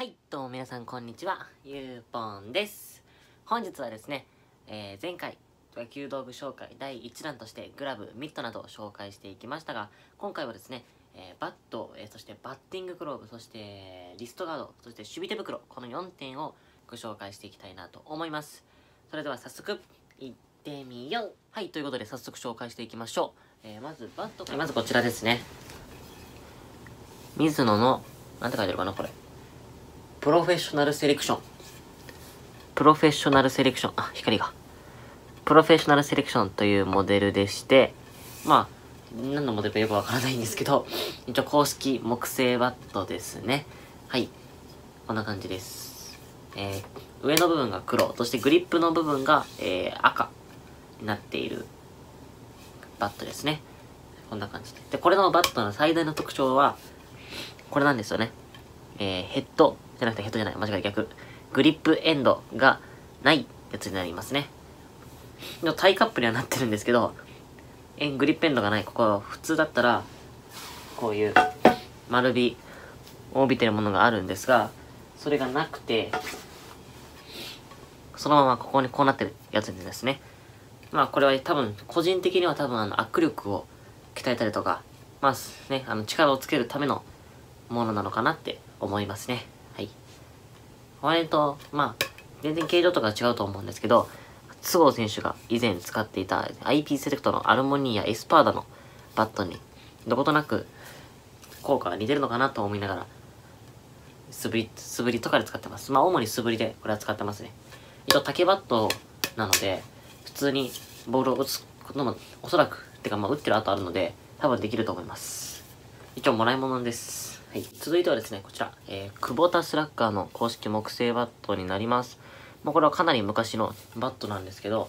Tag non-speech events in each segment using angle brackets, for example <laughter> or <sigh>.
はい、どうも皆さんこんにちは、ゆうぽんです。本日はですね、えー前回、野球道具紹介第1弾としてグラブ、ミットなどを紹介していきましたが、今回はですね、えーバット、えーそしてバッティンググローブ、そしてリストガード、そして守備手袋、この4点をご紹介していきたいなと思います。それでは早速、いってみようはい、ということで早速紹介していきましょう。えまずバット、まずこちらですね。水野の、なんて書いてあるかな、これ。プロフェッショナルセレクション。プロフェッショナルセレクション。あ、光が。プロフェッショナルセレクションというモデルでして、まあ、何のモデルかよくわからないんですけど、一応公式木製バットですね。はい。こんな感じです。えー、上の部分が黒、そしてグリップの部分が、えー、赤になっているバットですね。こんな感じで。で、これのバットの最大の特徴は、これなんですよね。えー、ヘッドじゃなくてヘッドじゃない、間違い逆。グリップエンドがないやつになりますね。のタイカップにはなってるんですけど、えグリップエンドがない。ここ、普通だったら、こういう丸火を帯びてるものがあるんですが、それがなくて、そのままここにこうなってるやつですね。まあこれは多分、個人的には多分あの握力を鍛えたりとか、まあね、あの力をつけるためのものなのかなって思いますね。割と、まあ、全然形状とか違うと思うんですけど、都合選手が以前使っていた IP セレクトのアルモニーやエスパーダのバットに、どことなく効果が似てるのかなと思いながら、素振り、素振りとかで使ってます。まあ、主に素振りでこれは使ってますね。一応竹バットなので、普通にボールを打つこともおそらく、てかまあ打ってる跡あるので、多分できると思います。一応もらい物です。はい。続いてはですね、こちら、えー、久保田スラッガーの公式木製バットになります。まあ、これはかなり昔のバットなんですけど、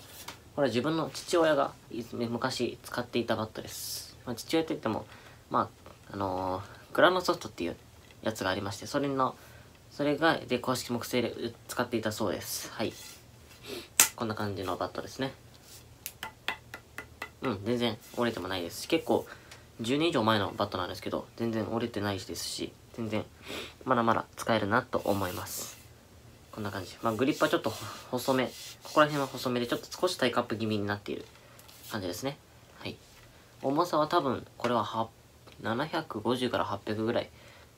これは自分の父親が昔使っていたバットです。まあ、父親といっても、まあ、あのーグランドソフトっていうやつがありまして、それの、それが、で、公式木製で使っていたそうです。はい。こんな感じのバットですね。うん、全然折れてもないですし、結構、10年以上前のバットなんですけど、全然折れてないですし、全然、まだまだ使えるなと思います。こんな感じ。まあ、グリップはちょっと細め。ここら辺は細めで、ちょっと少しタイカップ気味になっている感じですね。はい。重さは多分、これは750から800ぐらい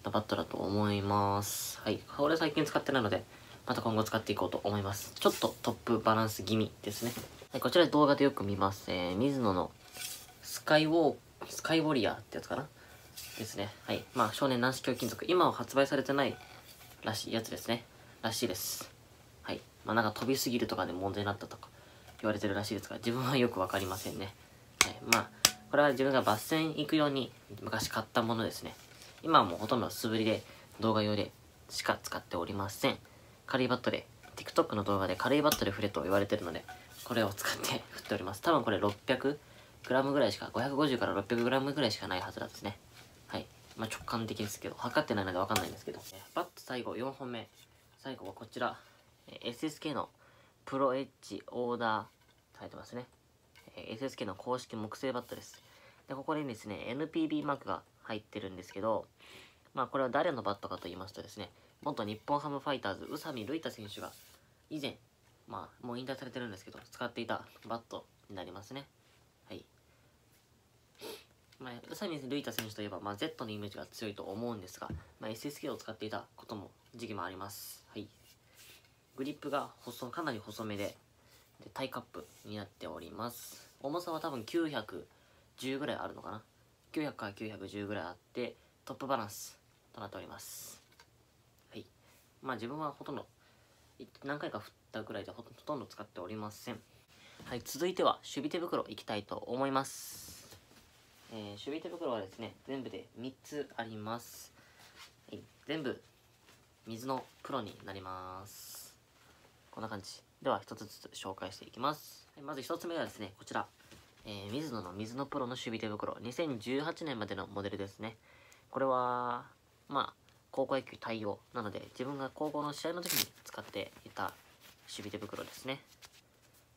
のバットだと思います。はい。これ最近使ってないので、また今後使っていこうと思います。ちょっとトップバランス気味ですね。はい、こちら動画でよく見ます。えー、水野のスカイウォー、スカイウォリアーってやつかな？ですね。はい。まあ、少年軟式胸筋族。今は発売されてないらしいやつですね。らしいです。はい。まあ、なんか飛びすぎるとかで問題になったとか言われてるらしいですが、自分はよくわかりませんね。はい。まあ、これは自分が抜線行くように昔買ったものですね。今はもうほとんど素振りで動画用でしか使っておりません。軽いバットで、TikTok の動画で軽いバットで振れと言われてるので、これを使って振っております。多分これ600グラムぐらいしか、550から600グラムぐらいしかないはずなんですね。はい。まあ直感的ですけど、測ってないのでわかんないんですけど。バット最後4本目。最後はこちら。SSK のプロエッジオーダー書いてますね。SSK の公式木製バットです。で、ここにですね、NPB マークが入ってるんですけど、まあこれは誰のバットかと言いますとですね、元日本ハムファイターズ、宇佐美塁大選手が以前、まあもう引退されてるんですけど、使っていたバットになりますね。まあ、宇佐美瑠衣太選手といえば、まあ、Z のイメージが強いと思うんですが、まあ、SSK を使っていたことも時期もあります。はい。グリップが細かなり細めでで、タイカップになっております。重さは多分910ぐらいあるのかな。900から910ぐらいあって、トップバランスとなっております。はい。まあ自分はほとんど、何回か振ったぐらいでほとほとんど使っておりません。はい、続いては守備手袋いきたいと思います。えー守備手袋はですね、全部で3つあります。はい、全部水のプロになります。こんな感じ。では、一つずつ紹介していきます。はいまず一つ目はですね、こちら。えー、水野の水のプロの守備手袋。2018年までのモデルですね。これは、まあ、高校野球対応なので、自分が高校の試合の時に使っていた守備手袋ですね。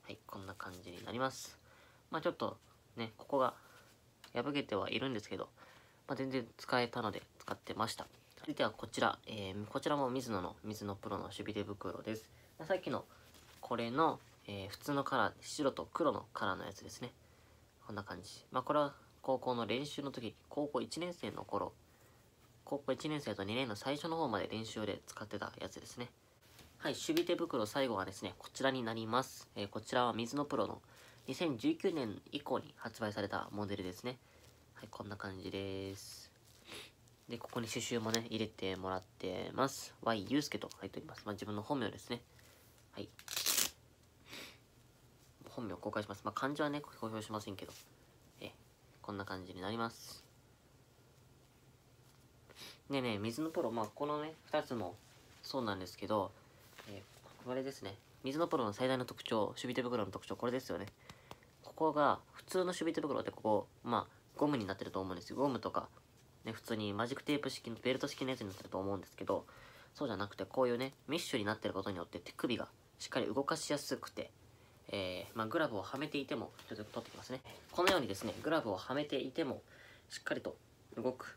はい、こんな感じになります。まあちょっとね、ここが破けてはいるんですけど、まあ全然使えたので使ってました。続いてはこちら、えー、こちらも水野の水野プロの守備手袋です。まあ、さっきのこれの、えー、普通のカラー、白と黒のカラーのやつですね。こんな感じ。まあこれは高校の練習の時、高校1年生の頃、高校1年生と2年の最初の方まで練習で使ってたやつですね。はい、守備手袋最後はですね、こちらになります。えー、こちらは水野プロの2019年以降に発売されたモデルですね。はい、こんな感じです。で、ここに刺繍もね、入れてもらってます。Y ゆうすけと書いております。まあ、自分の本名ですね。はい。本名公開します。まあ、漢字はね、公表しませんけど。え、こんな感じになります。でね、水のプロ、まあ、このね、2つもそうなんですけど、えー、これですね。水のプロの最大の特徴、守備手袋の特徴、これですよね。ここが、普通の守備手袋ってここ、まあ、ゴムになってると思うんですよ。ゴムとか、ね、普通にマジックテープ式のベルト式のやつになってると思うんですけど、そうじゃなくて、こういうね、メッシュになってることによって手首がしっかり動かしやすくて、えー、まあ、グラブをはめていても、ちょっと取ってきますね。このようにですね、グラブをはめていても、しっかりと動く。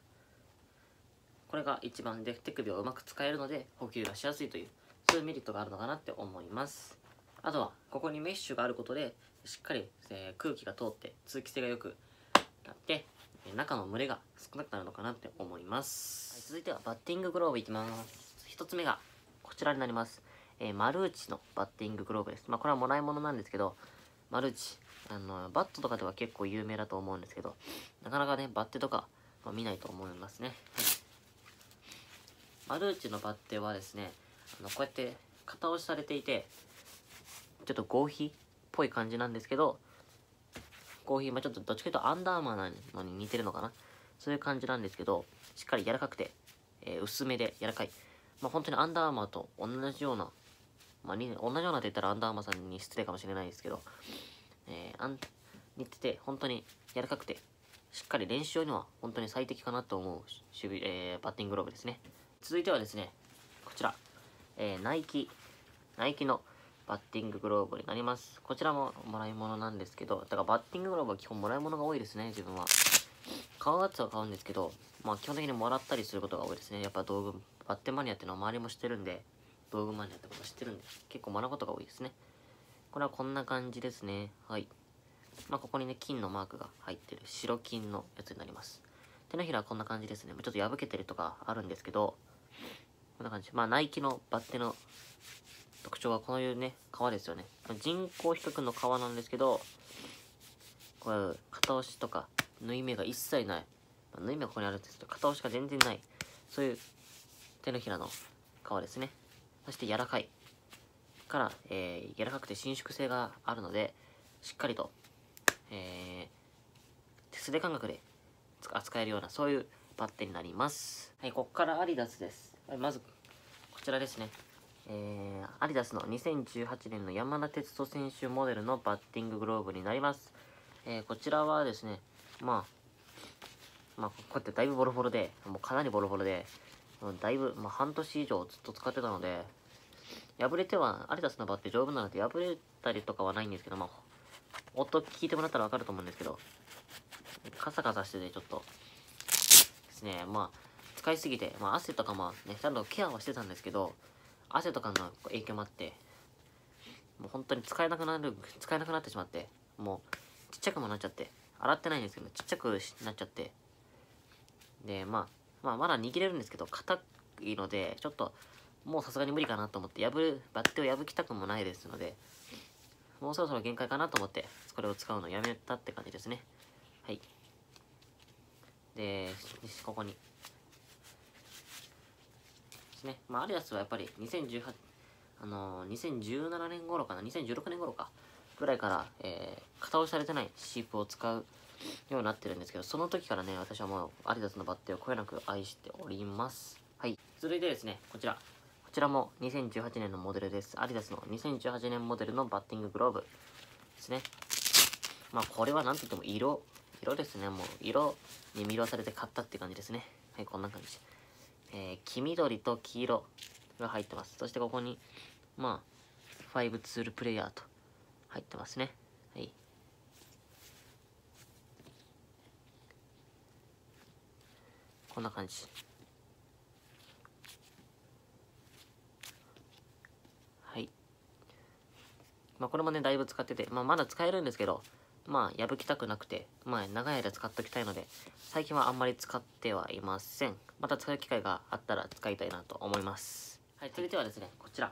これが一番で、手首をうまく使えるので、補給がしやすいという、そういうメリットがあるのかなって思います。あとは、ここにメッシュがあることで、しっかり、え、空気が通って通気性が良くなって、中の群れが少なくなるのかなって思います、はい、続いてはバッティンググローブいきます1つ目がこちらになりますえー、マルーチのバッティンググローブです。まあ、これはもらい物なんですけど、マルーチ、あの、バットとかでは結構有名だと思うんですけど、なかなかね、バッテとか、まあ、見ないと思いますね。はい。マルーチのバッテはですね、あの、こうやって型押しされていて、ちょっと合皮っぽい感じなんですけど、コーヒー、まあ、ちょっとどっちかというとアンダーマーなのに似てるのかな。そういう感じなんですけど、しっかり柔らかくて、えー、薄めで柔らかい。まあ、本当にアンダーマーと同じような、まあ、同じようなって言ったらアンダーマーさんに失礼かもしれないですけど、えー、あん似てて、本当に柔らかくて、しっかり練習には本当に最適かなと思う守備、えー、バッティンググローブですね。続いてはですね、こちら、えー、ナイキ、ナイキのバッティンググローブになります。こちらももらい物なんですけど、だからバッティンググローブは基本もらい物が多いですね、自分は。買うやつは買うんですけど、まあ基本的にもらったりすることが多いですね。やっぱ道具、バッテマニアっていうのは周りも知ってるんで、道具マニアってこと知ってるんで、結構もらうことが多いですね。これはこんな感じですね。はい。まあここにね、金のマークが入ってる白金のやつになります。手のひらはこんな感じですね。ちょっと破けてるとかあるんですけど、こんな感じ。まあナイキのバッテの特徴はこういうね、革ですよね。人工比較の革なんですけど、こういう片押しとか縫い目が一切ない。まあ、縫い目がここにあるんですけど、片押しが全然ない。そういう手のひらの革ですね。そして柔らかい。から、えー、柔らかくて伸縮性があるので、しっかりと、えー、手素手感覚で扱えるような、そういうバッテになります。はい、ここからアリダスです。まず、こちらですね。えー、アディダスの2018年の山田哲人選手モデルのバッティンググローブになります。えー、こちらはですね、まあ、まあ、こうやってだいぶボロボロで、もうかなりボロボロで、だいぶ、まあ、半年以上ずっと使ってたので、破れては、アディダスのバッテ丈夫なので破れたりとかはないんですけど、まあ、音聞いてもらったらわかると思うんですけど、カサカサしててちょっと、ですね、まあ、使いすぎて、まあ、汗とかまあね、ちゃんとケアはしてたんですけど、汗とかの影響もあって、もう本当に使えなくなる、使えなくなってしまって、もうちっちゃくもなっちゃって、洗ってないんですけど、ちっちゃくなっちゃって、で、まあ、まあ、まだ握れるんですけど、硬いので、ちょっと、もうさすがに無理かなと思って、破る、バッテを破きたくもないですので、もうそろそろ限界かなと思って、これを使うのやめたって感じですね。はい。で、ここにですね。まあ、アリアスはやっぱり2018、あのー、2017年頃かな、2016年頃か、ぐらいから、えー、型押しされてないシープを使うようになってるんですけど、その時からね、私はもうアディダスのバッテをこよなく愛しております。はい。続いてですね、こちら。こちらも2018年のモデルです。アディダスの2018年モデルのバッティンググローブですね。まあ、これはなんといっても色、色ですね。もう色に魅了されて買ったって感じですね。はい、こんな感じ。えー、黄緑と黄色が入ってます。そしてここに、まあ、5ツールプレイヤーと入ってますね。はい。こんな感じ。はい。まあ、これもね、だいぶ使ってて、まあ、まだ使えるんですけど、まあ破きたくなくて、まあ長い間使っときたいので、最近はあんまり使ってはいません。また使う機会があったら使いたいなと思います。はい、続いてはですね、こちら。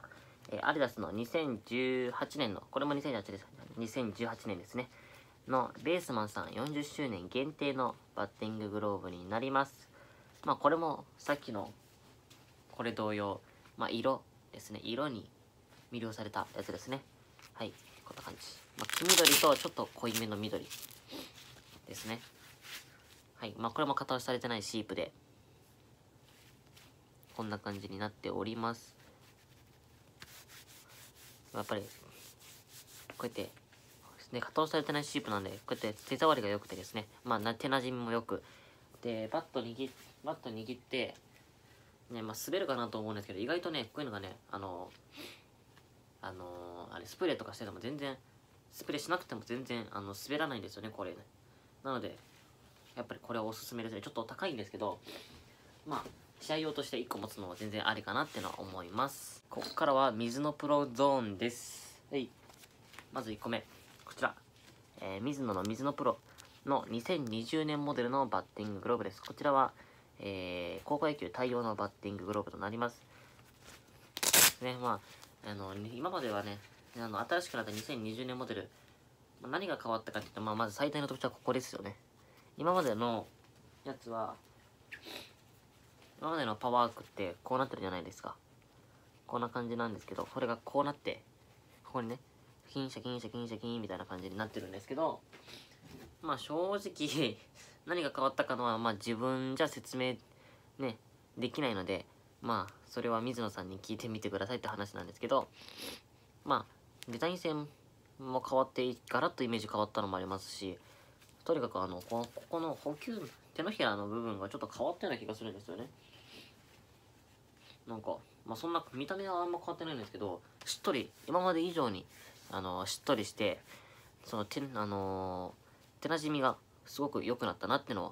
えー、アディダスの2018年の、これも2018です。2018年ですね。のベースマンさん40周年限定のバッティンググローブになります。まあこれもさっきのこれ同様、まあ色ですね。色に魅了されたやつですね。はい。こんな感じ。まあ、黄緑とちょっと濃いめの緑ですね。はい。まあこれも型押しされてないシープで、こんな感じになっております。やっぱり、こうやって、ね、加藤されてないシープなんで、こうやって手触りが良くてですね、まあ、手馴染みも良く、で、バット握、バット握って、ね、まあ、滑るかなと思うんですけど、意外とね、こういうのがね、あの、あのあれ、スプレーとかしてても全然、スプレーしなくても全然、あの、滑らないんですよね、これね。なので、やっぱりこれはおすすめですね。ちょっと高いんですけど、まあ、試合用として1個持つのは全然ありかなってのは思います。ここからは水のプロゾーンです。はい。まず1個目。こちら。えー、水野の水のプロの2020年モデルのバッティンググローブです。こちらは、えー、高校野球対応のバッティンググローブとなります。ね、まあ、あの、今まではね、あの、新しくなった2020年モデル、何が変わったかっていうと、まあ、まず最大の特徴はここですよね。今までのやつは、今までのパワーアークってこうなってるじゃないですか。こんな感じなんですけど、それがこうなって、ここにね、キンシャキンシャキンシャキンみたいな感じになってるんですけど、まあ正直何が変わったかのは、まあ自分じゃ説明ね、できないので、まあそれは水野さんに聞いてみてくださいって話なんですけど、まあデザイン性も変わって、ガラッとイメージ変わったのもありますし、とにかくあの、こここの補給、手のひらの部分がちょっと変わったような気がするんですよね。なんか、まあ、そんな、見た目はあんま変わってないんですけど、しっとり、今まで以上に、あの、しっとりして、その手、あのー、手なじみがすごく良くなったなっていうのは、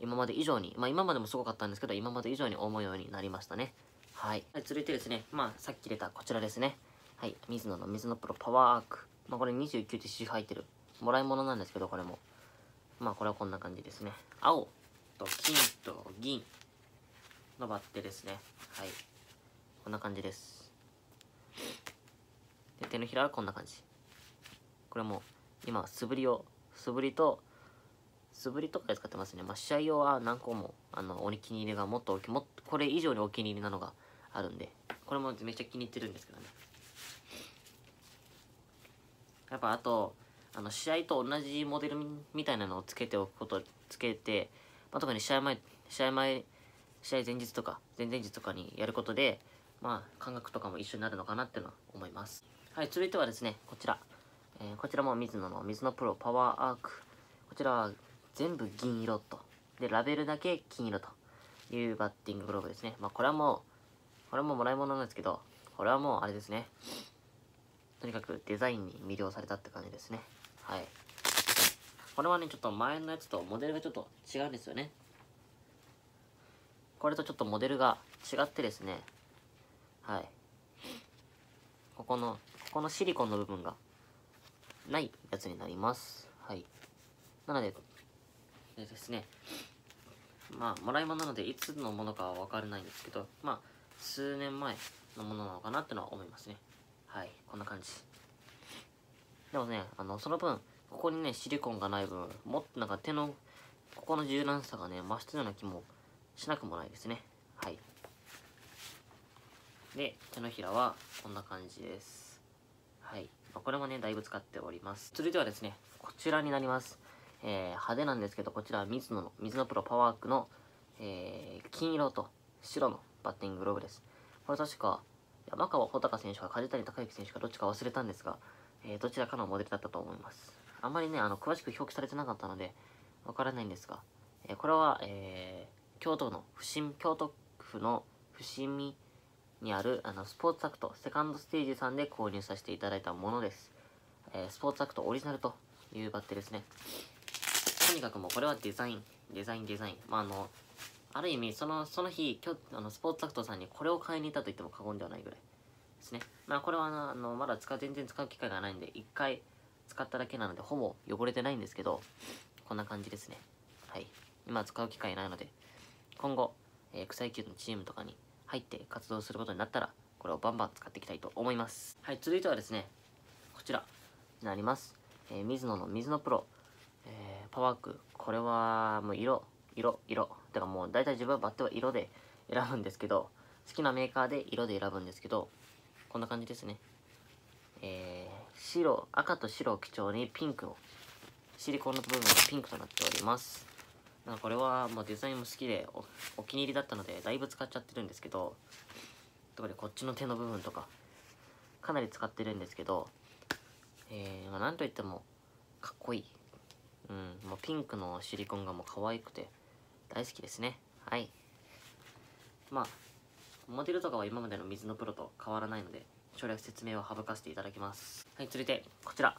今まで以上に、まあ今までもすごかったんですけど、今まで以上に思うようになりましたね。はい。続いてですね、まあさっき出たこちらですね。はい、水野の水のプロパワーアーク。まあこれ 29TC 入ってる。もらい物なんですけど、これも。まあこれはこんな感じですね。青と金と銀のバッテですね。はい。こんな感じです。で、手のひらはこんな感じ。これも、今、素振りを、素振りと、素振りとかで使ってますね。まあ、試合用は何個も、あの、お気に入りがもっと大きい、もっと、これ以上にお気に入りなのがあるんで、これもめっちゃ気に入ってるんですけどね。やっぱあと、あの、試合と同じモデルみたいなのをつけておくこと、つけて、まあ、特に試合前、試合前、試合前日とか、前々日とかにやることで、まあ、感覚とかも一緒になるのかなっていうのは思います。はい、続いてはですね、こちら。えー、こちらも水野の水野プロパワーアーク。こちらは全部銀色と。で、ラベルだけ金色というバッティンググローブですね。まあ、これはもう、これももらい物なんですけど、これはもうあれですね。とにかくデザインに魅了されたって感じですね。はい。これはね、ちょっと前のやつとモデルがちょっと違うんですよね。これとちょっとモデルが違ってですね、はい。ここの、ここのシリコンの部分がないやつになります。はい。なので、でですね、まあ、もらい物なので、いつのものかはわからないんですけど、まあ、数年前のものなのかなってのは思いますね。はい、こんな感じ。でもね、あの、その分、ここにね、シリコンがない分、もっとなんか手の、ここの柔軟さがね、増したような気もしなくもないですね。はい。で、手のひらはこんな感じです。はい。まあ、これもね、だいぶ使っております。続いてはですね、こちらになります。えー、派手なんですけど、こちらは水野の、水野プロパワークの、えー、金色と白のバッティンググローブです。これ確か、山川穂高選手か梶谷隆之選手かどっちか忘れたんですが、えー、どちらかのモデルだったと思います。あんまりね、あの、詳しく表記されてなかったので、わからないんですが、えー、これは、えー、京都の伏見、京都府の伏見にあるあのスポーツアクトセカンドステージさんで購入させていただいたものです。えー、スポーツアクトオリジナルというバッテリーですね。とにかくもうこれはデザイン、デザイン、デザイン。まあ、あの、ある意味、その、その日、今日、あの、スポーツアクトさんにこれを買いに行ったと言っても過言ではないぐらい、ですね。まあこれはあの、まだ使う、全然使う機会がないんで、一回使っただけなので、ほぼ汚れてないんですけど、こんな感じですね。はい。今使う機会ないので、今後、えー、草野球のチームとかに入って活動することになったら、これをバンバン使っていきたいと思います。はい、続いてはですね、こちらになります。えー、水野の水野プロ、パワーク。これはもう色、色、色。てかもう大体自分はバッテは色で選ぶんですけど、好きなメーカーで色で選ぶんですけど、こんな感じですね。えー、白、赤と白を基調にピンクを、シリコンの部分がピンクとなっております。なんかこれはもうデザインも好きでおお気に入りだったのでだいぶ使っちゃってるんですけど特にこっちの手の部分とかかなり使ってるんですけどえー、まあ、なんといってもかっこいいうんもうピンクのシリコンがもう可愛くて大好きですねはいまあモデルとかは今までの水のプロと変わらないので省略説明を省かせていただきますはい続いてこちら、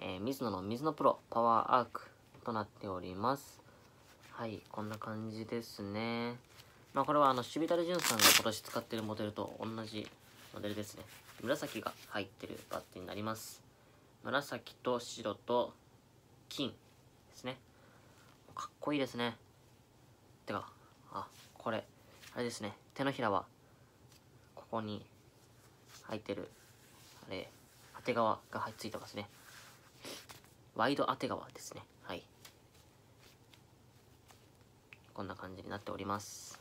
えー、水野の水のプロパワーアークとなっておりますはい、こんな感じですね。まあこれはあの、シュビタルジュンさんが今年使ってるモデルと同じモデルですね。紫が入ってるバッテになります。紫と白と金ですね。かっこいいですね。てか、あ、これ、あれですね。手のひらは、ここに入ってる、あれ、当て側がついてますね。ワイド当て側ですね。はい。こんな感じになっております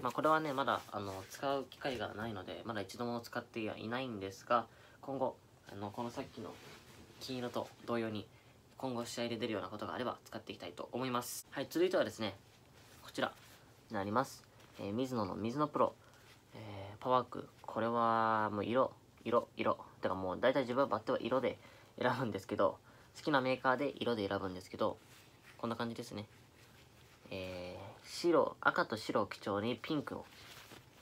まあこれはねまだあの使う機会がないのでまだ一度も使ってはいないんですが今後あのこのさっきの金色と同様に今後試合で出るようなことがあれば使っていきたいと思います。はい続いてはですねこちらになります、えー、水野の水野プロ、えー、パワークこれはもう色色色。てかもう大体自分はバッテは色で選ぶんですけど好きなメーカーで色で選ぶんですけどこんな感じですね。えー、白、赤と白を基調にピンクを、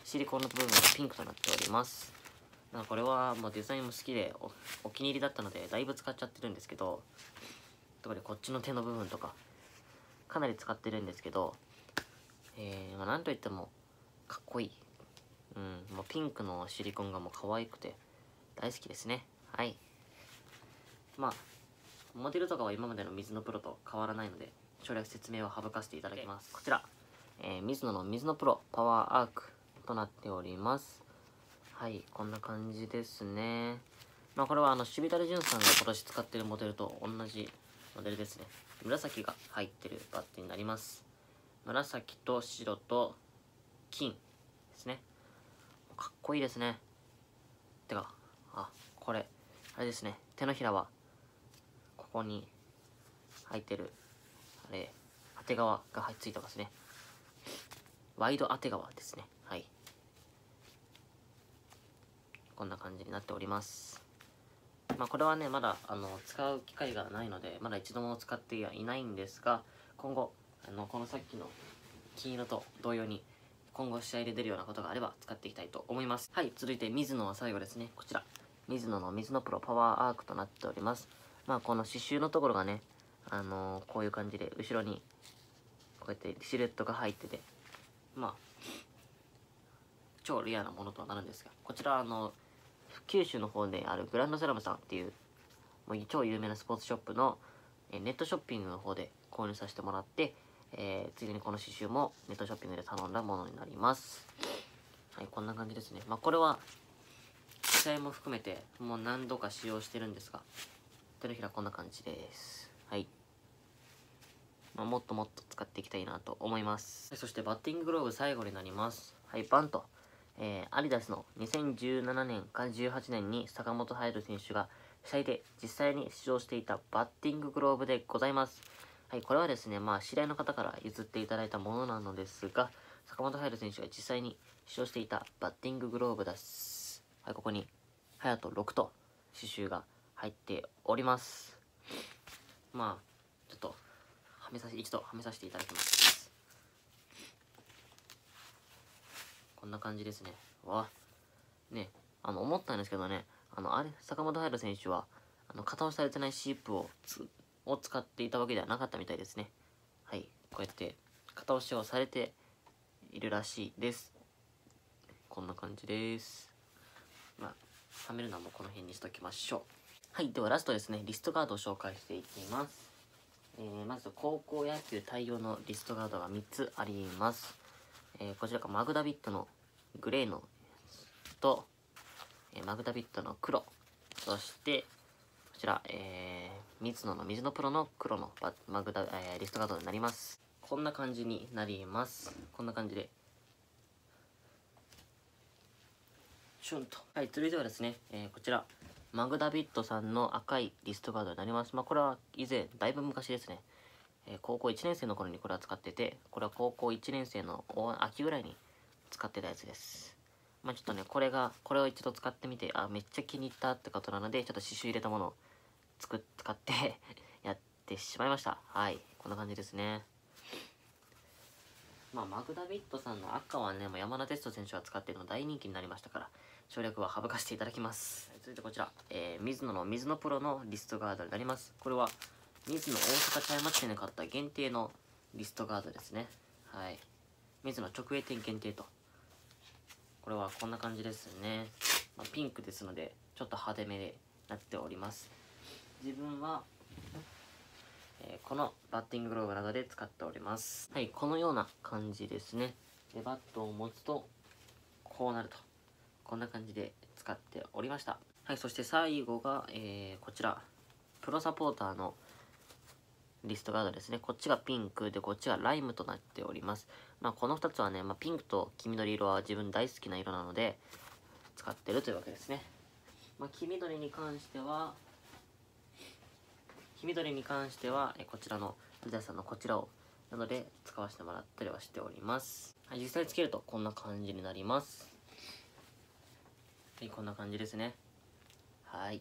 シリコンの部分がピンクとなっております。なんかこれはもうデザインも好きでおお気に入りだったのでだいぶ使っちゃってるんですけど、特にこっちの手の部分とか、かなり使ってるんですけど、えー、まあ、なんといってもかっこいい。うん、もうピンクのシリコンがもう可愛くて大好きですね。はい。まあ、モデルとかは今までの水のプロと変わらないので、省略説明を省かせていただきます。こちら、えー、水野の水野プロパワーアークとなっております。はい、こんな感じですね。まあこれはあの、シュビタルジュンさんが今年使ってるモデルと同じモデルですね。紫が入ってるバッテになります。紫と白と金ですね。かっこいいですね。てか、あ、これ、あれですね。手のひらは、ここに入ってるあれ、当て側がついてますね。ワイド当て側ですね。はい。こんな感じになっております。まあこれはね、まだあの使う機会がないので、まだ一度も使ってはいないんですが、今後、あのこのさっきの金色と同様に、今後試合で出るようなことがあれば使っていきたいと思います。はい、続いて水野は最後ですね。こちら。水野の水野プロパワーアークとなっております。まあこの刺繍のところがね、あのー、こういう感じで後ろにこうやってシルエットが入っててまあ超レアなものとはなるんですがこちらあの九州の方であるグランドセラムさんっていうもう超有名なスポーツショップのえネットショッピングの方で購入させてもらって、えー、次にこの刺繍もネットショッピングで頼んだものになりますはいこんな感じですねまあこれは機材も含めてもう何度か使用してるんですが手のひらこんな感じですはいまあ、もっともっと使っていきたいなと思います。そしてバッティンググローブ最後になります。はい、バンと。えー、アディダスの2017年から18年に坂本勇人選手が試合で実際に出場していたバッティンググローブでございます。はい、これはですね、まあ、知り合いの方から譲っていただいたものなのですが、坂本勇人選手が実際に使用していたバッティンググローブです。はい、ここに、隼人6と刺繍が入っております。まあ、ちょっと、はめさせ、一度はめさせていただきます。こんな感じですね。わね、あの、思ったんですけどね、あの、あれ、坂本勇人選手は、あの、型押しされてないシープをつ、を使っていたわけではなかったみたいですね。はい。こうやって、型押しをされているらしいです。こんな感じです。まあ、はめるのはもうこの辺にしときましょう。はい、ではラストですね、リストガードを紹介していきます。えー、まず、高校野球対応のリストガードが3つあります。えー、こちらがマグダビットのグレーのと、え、マグダビットの黒、そして、こちら、えー、水野の水のプロの黒のマグダ、えー、リストガードになります。こんな感じになります。こんな感じで。シュンと。はい、続いてはですね、えー、こちら、マグダビットさんの赤いリストガードになります。まあ、これは以前、だいぶ昔ですね。えー、高校1年生の頃にこれは使ってて、これは高校1年生の秋ぐらいに使ってたやつです。まあ、ちょっとね、これが、これを一度使ってみて、あ、めっちゃ気に入ったってことなので、ちょっと刺繍入れたものを作っ、使って <laughs> やってしまいました。はい。こんな感じですね。まあ、マグダビットさんの赤はね、もう山田哲人選手が使っているの大人気になりましたから、省略は省かせていただきます。続いてこちら、えー、水野の水野プロのリストガードになります。これは、水野大阪茶屋町店で買った限定のリストガードですね。はい。水野直営店限定と。これはこんな感じですね。まあ、ピンクですので、ちょっと派手めになっております。自分は、えー、このバッティンググローブなどで使っております。はい、このような感じですね。で、バットを持つと、こうなると。こんな感じで使っておりました。はい、そして最後が、えー、こちら、プロサポーターのリストガードですね。こっちがピンクで、こっちがライムとなっております。まあ、この2つはね、まあ、ピンクと黄緑色は自分大好きな色なので、使ってるというわけですね。まあ、黄緑に関しては、黄緑に関しては、えこちらの、アジさんのこちらを、なので、使わせてもらったりはしております。はい、実際つけるとこんな感じになります。はい、こんな感じですね。はい。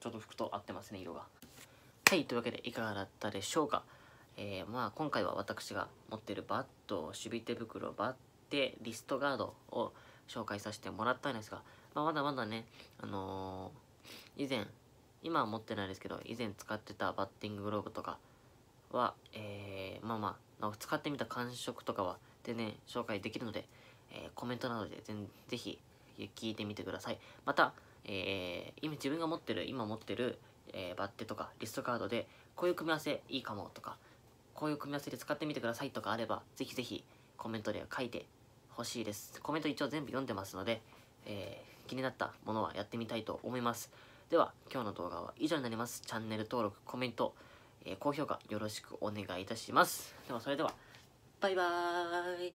ちょっと服と合ってますね、色が。はい、というわけでいかがだったでしょうか。えー、まあ今回は私が持ってるバット、守備手袋、バッテ、リストガードを紹介させてもらったんですが、まあ、まだまだね、あのー、以前、今は持ってないですけど、以前使ってたバッティンググローブとかは、えー、まあまあ、使ってみた感触とかは全然紹介できるので、え、コメントなどでぜひ聞いてみてください。また、えー、今自分が持ってる、今持ってる、えー、バッテとかリストカードで、こういう組み合わせいいかもとか、こういう組み合わせで使ってみてくださいとかあれば、ぜひぜひコメントで書いてほしいです。コメント一応全部読んでますので、えー、気になったものはやってみたいと思います。では、今日の動画は以上になります。チャンネル登録、コメント、えー、高評価よろしくお願いいたします。では、それでは、バイバーイ